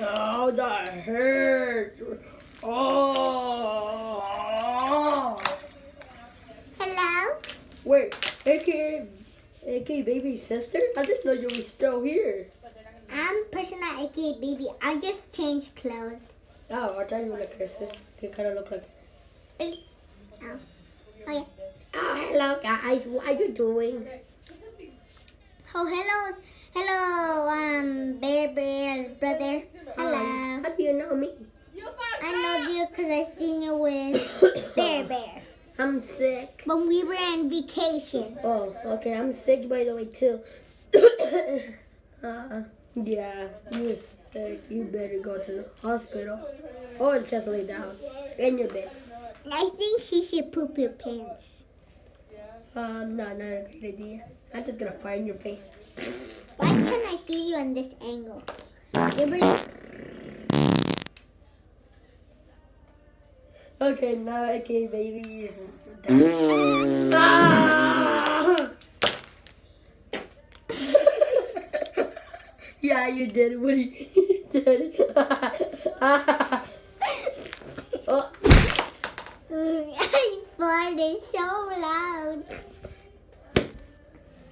Oh, that hurts. Oh. Hello? Wait, AKA, AKA baby sister? I didn't know you were still here. I'm personal aka baby. I just changed clothes. Oh, I thought you were like her sister. You kind of look like. Oh. Oh yeah. Oh, hello guys. What are you doing? Oh hello. Hello, um Bear Bear's brother. Hello. Um, how do you know me? I know you because I seen you with Bear Bear. I'm sick. When we were on vacation. Oh, okay. I'm sick by the way too. uh, yeah, you're sick. You better go to the hospital or just lay down in your bed. I think she should poop your pants. Um, no, not a great idea. I'm just gonna fire in your face. Why can't I see you on this angle? A- Okay, now okay, baby is. Ah! yeah, you did it. What you, you did it. oh, I farted so loud.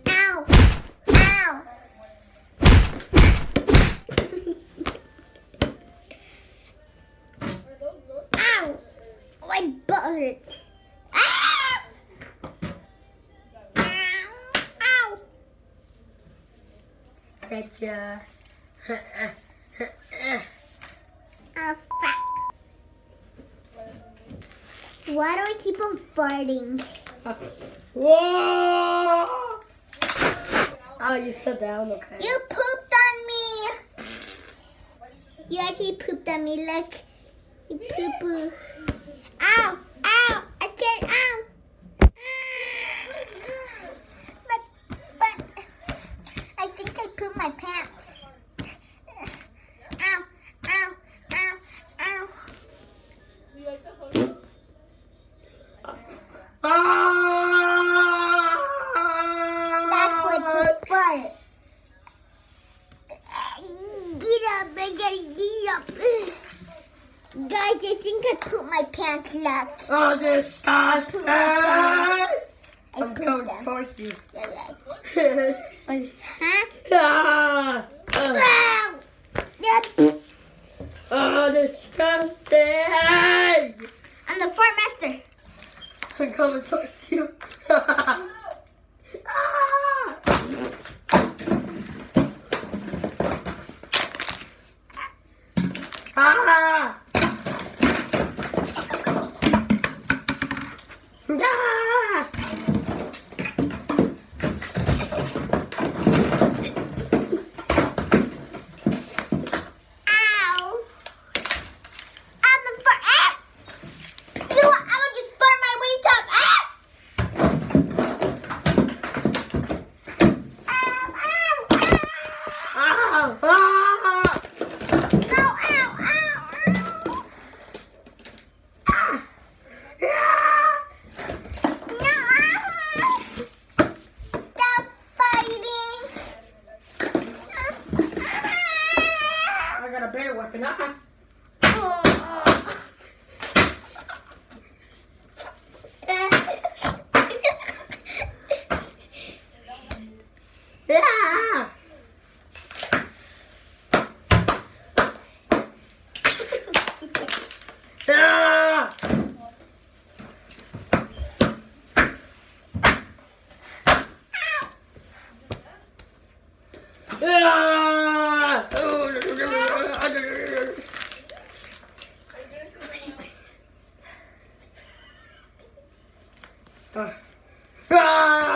Ow! Ow! Ow! My butt hurts. Ow! Ow! Gotcha. Oh, fuck. Why do I keep on farting? Whoa! Oh, you still down? Okay. You pooped on me. You actually pooped on me. Look. You poo poo. Ow! Ow! I can't. Ow! But, but, I think I pooped my pants. Ow! Ow! Ow! Ow! That's what you fart. Get up, I gotta get up. Guys, I think I put my pants left. Oh, disgusting! I'm coming towards you. Yeah, yeah. But, huh? ah! Oh, Wow! Oh, disgusting! I'm the fart master. I'm coming towards you. Ah! Ah! Ow! I'm the fart. Ah! You know what? I'm gonna just burn my wings up. Ah! Ow! Ow! Ow! Ah! Ah! No! Ow! Ow! Ow! No! Ow! Stop fighting! Weapon. Ah! Ah! Ah! Ah! Ah! ah!